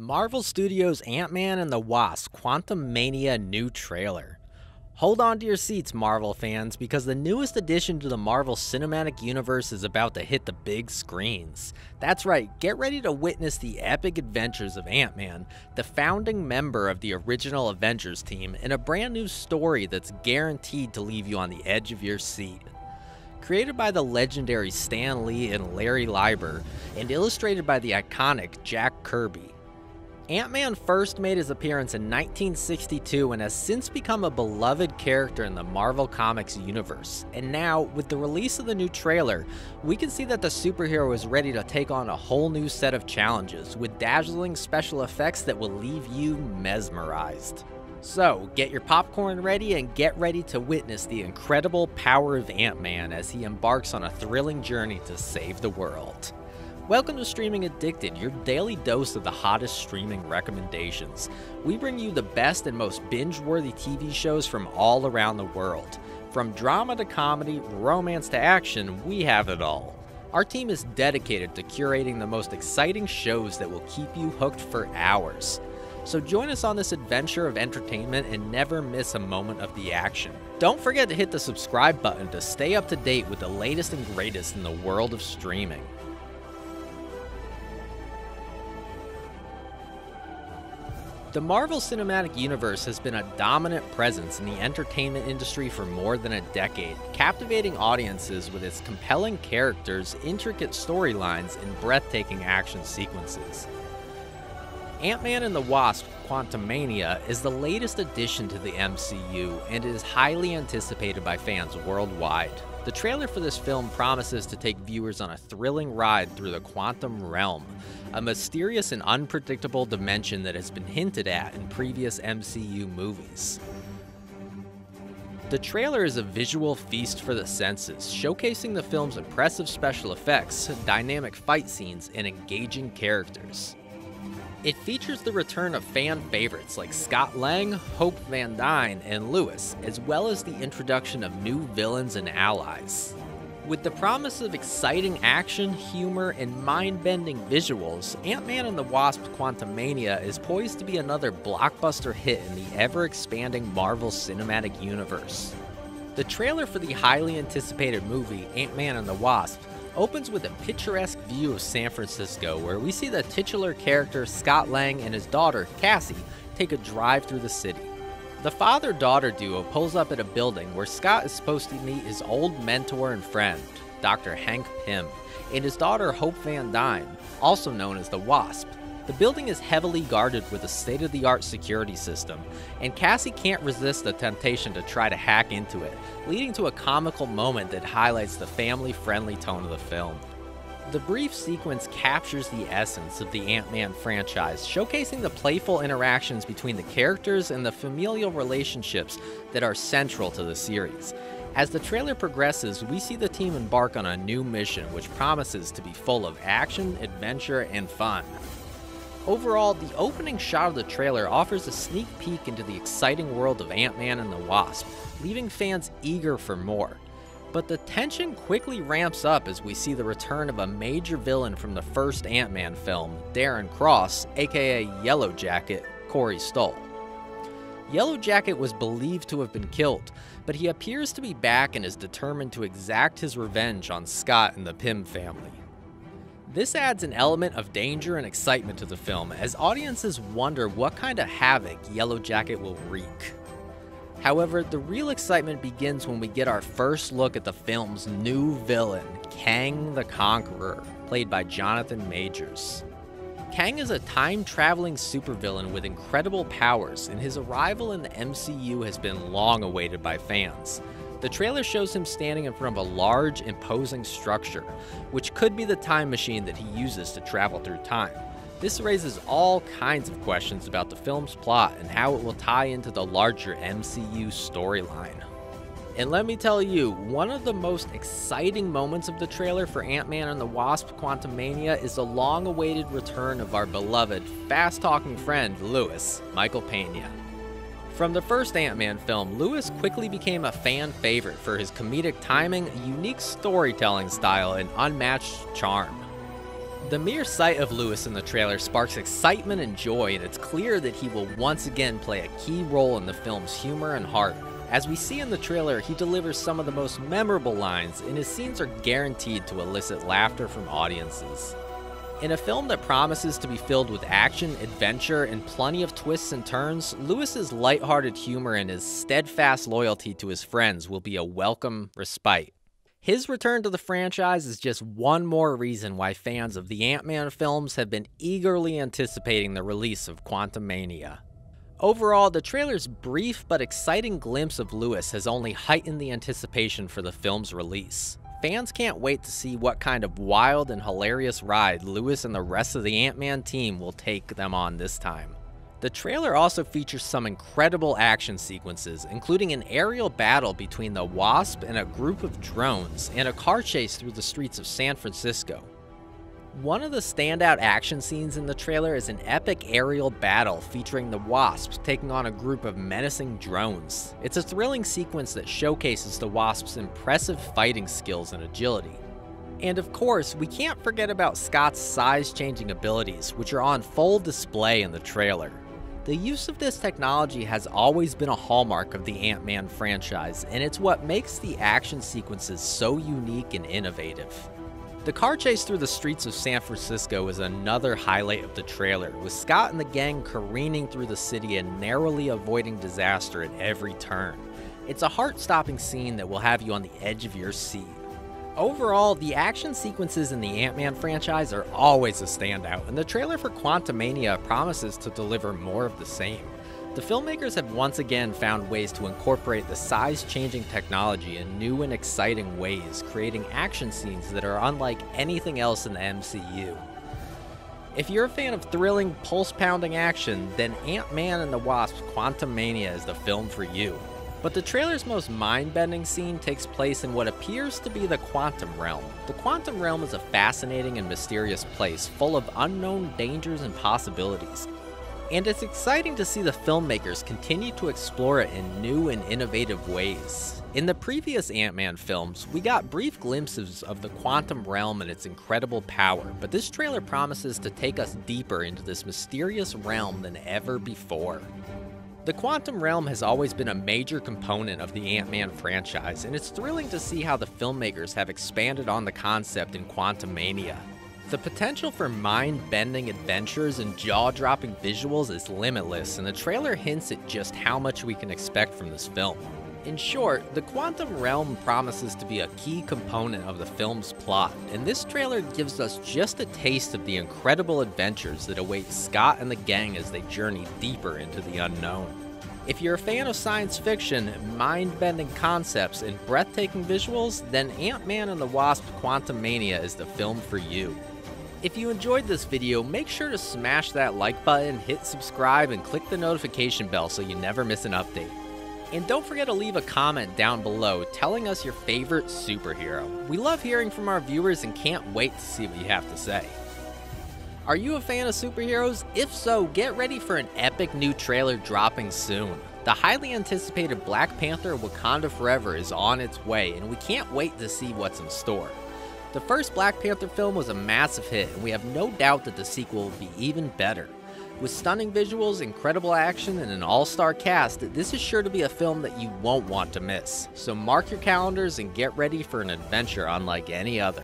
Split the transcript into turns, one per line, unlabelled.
Marvel Studios Ant Man and the Wasp Quantumania new trailer. Hold on to your seats, Marvel fans, because the newest addition to the Marvel Cinematic Universe is about to hit the big screens. That's right, get ready to witness the epic adventures of Ant Man, the founding member of the original Avengers team, in a brand new story that's guaranteed to leave you on the edge of your seat. Created by the legendary Stan Lee and Larry Lieber, and illustrated by the iconic Jack Kirby, Ant-Man first made his appearance in 1962 and has since become a beloved character in the Marvel Comics universe. And now, with the release of the new trailer, we can see that the superhero is ready to take on a whole new set of challenges, with dazzling special effects that will leave you mesmerized. So, get your popcorn ready and get ready to witness the incredible power of Ant-Man as he embarks on a thrilling journey to save the world. Welcome to Streaming Addicts, your daily dose of the hottest streaming recommendations. We bring you the best and most binge worthy TV shows from all around the world. From drama to comedy, romance to action, we have it all. Our team is dedicated to curating the most exciting shows that will keep you hooked for hours. So join us on this adventure of entertainment and never miss a moment of the action. Don't forget to hit the subscribe button to stay up to date with the latest and greatest in the world of streaming. The Marvel Cinematic Universe has been a dominant presence in the entertainment industry for more than a decade, captivating audiences with its compelling characters, intricate storylines, and breathtaking action sequences. Ant-Man and the Wasp Quantumania is the latest addition to the MCU and is highly anticipated by fans worldwide. The trailer for this film promises to take viewers on a thrilling ride through the quantum realm, a mysterious and unpredictable dimension that has been hinted at in previous MCU movies. The trailer is a visual feast for the senses, showcasing the film's impressive special effects, dynamic fight scenes, and engaging characters. It features the return of fan favorites like Scott Lang, Hope Van Dyne, and Lewis, as well as the introduction of new villains and allies. With the promise of exciting action, humor, and mind bending visuals, Ant Man and the Wasp Quantumania is poised to be another blockbuster hit in the ever expanding Marvel Cinematic Universe. The trailer for the highly anticipated movie Ant Man and the Wasp opens with a picturesque view of San Francisco where we see the titular character Scott Lang and his daughter, Cassie, take a drive through the city. The father daughter duo pulls up at a building where Scott is supposed to meet his old mentor and friend, Dr. Hank Pym, and his daughter Hope Van Dyne, also known as the Wasp. The building is heavily guarded with a state of the art security system, and Cassie can't resist the temptation to try to hack into it, leading to a comical moment that highlights the family friendly tone of the film. The brief sequence captures the essence of the Ant Man franchise, showcasing the playful interactions between the characters and the familial relationships that are central to the series. As the trailer progresses, we see the team embark on a new mission which promises to be full of action, adventure, and fun. Overall, the opening shot of the trailer offers a sneak peek into the exciting world of Ant-Man and the Wasp, leaving fans eager for more. But the tension quickly ramps up as we see the return of a major villain from the first Ant-Man film, Darren Cross, aka Yellow Jacket, Corey Stoll. Yellow Jacket was believed to have been killed, but he appears to be back and is determined to exact his revenge on Scott and the Pym family. This adds an element of danger and excitement to the film as audiences wonder what kind of havoc Yellow Jacket will wreak. However, the real excitement begins when we get our first look at the film's new villain, Kang the Conqueror, played by Jonathan Majors. Kang is a time traveling supervillain with incredible powers, and his arrival in the MCU has been long awaited by fans. The trailer shows him standing in front of a large, imposing structure, which could be the time machine that he uses to travel through time. This raises all kinds of questions about the film's plot and how it will tie into the larger MCU storyline. And let me tell you, one of the most exciting moments of the trailer for Ant-Man and the Wasp Quantumania is the long-awaited return of our beloved, fast-talking friend, Lewis, Michael Pena. From the first Ant Man film, Lewis quickly became a fan favorite for his comedic timing, unique storytelling style, and unmatched charm. The mere sight of Lewis in the trailer sparks excitement and joy, and it's clear that he will once again play a key role in the film's humor and heart. As we see in the trailer, he delivers some of the most memorable lines, and his scenes are guaranteed to elicit laughter from audiences. In a film that promises to be filled with action, adventure, and plenty of twists and turns, Lewis's lighthearted humor and his steadfast loyalty to his friends will be a welcome respite. His return to the franchise is just one more reason why fans of the Ant Man films have been eagerly anticipating the release of Quantumania. Overall, the trailer's brief but exciting glimpse of Lewis has only heightened the anticipation for the film's release. Fans can't wait to see what kind of wild and hilarious ride Lewis and the rest of the Ant Man team will take them on this time. The trailer also features some incredible action sequences, including an aerial battle between the Wasp and a group of drones, and a car chase through the streets of San Francisco. One of the standout action scenes in the trailer is an epic aerial battle featuring the Wasps taking on a group of menacing drones. It's a thrilling sequence that showcases the Wasp's impressive fighting skills and agility. And of course, we can't forget about Scott's size-changing abilities, which are on full display in the trailer. The use of this technology has always been a hallmark of the Ant-Man franchise, and it's what makes the action sequences so unique and innovative. The car chase through the streets of San Francisco is another highlight of the trailer, with Scott and the gang careening through the city and narrowly avoiding disaster at every turn. It's a heart-stopping scene that will have you on the edge of your seat. Overall, the action sequences in the Ant-Man franchise are always a standout, and the trailer for Quantumania promises to deliver more of the same. The filmmakers have once again found ways to incorporate the size-changing technology in new and exciting ways, creating action scenes that are unlike anything else in the MCU. If you're a fan of thrilling, pulse-pounding action, then Ant-Man and the Wasp Quantumania is the film for you. But the trailer's most mind-bending scene takes place in what appears to be the Quantum Realm. The Quantum Realm is a fascinating and mysterious place, full of unknown dangers and possibilities. And it's exciting to see the filmmakers continue to explore it in new and innovative ways. In the previous Ant-Man films, we got brief glimpses of the quantum realm and its incredible power, but this trailer promises to take us deeper into this mysterious realm than ever before. The quantum realm has always been a major component of the Ant-Man franchise, and it's thrilling to see how the filmmakers have expanded on the concept in Quantumania. The potential for mind-bending adventures and jaw-dropping visuals is limitless, and the trailer hints at just how much we can expect from this film. In short, the quantum realm promises to be a key component of the film's plot, and this trailer gives us just a taste of the incredible adventures that await Scott and the gang as they journey deeper into the unknown. If you're a fan of science fiction, mind-bending concepts, and breathtaking visuals, then Ant-Man and the Wasp Quantumania is the film for you. If you enjoyed this video, make sure to smash that like button, hit subscribe, and click the notification bell so you never miss an update. And don't forget to leave a comment down below telling us your favorite superhero. We love hearing from our viewers and can't wait to see what you have to say. Are you a fan of superheroes? If so, get ready for an epic new trailer dropping soon. The highly anticipated Black Panther Wakanda Forever is on its way, and we can't wait to see what's in store. The first Black Panther film was a massive hit, and we have no doubt that the sequel will be even better. With stunning visuals, incredible action, and an all-star cast, this is sure to be a film that you won't want to miss. So mark your calendars and get ready for an adventure unlike any other.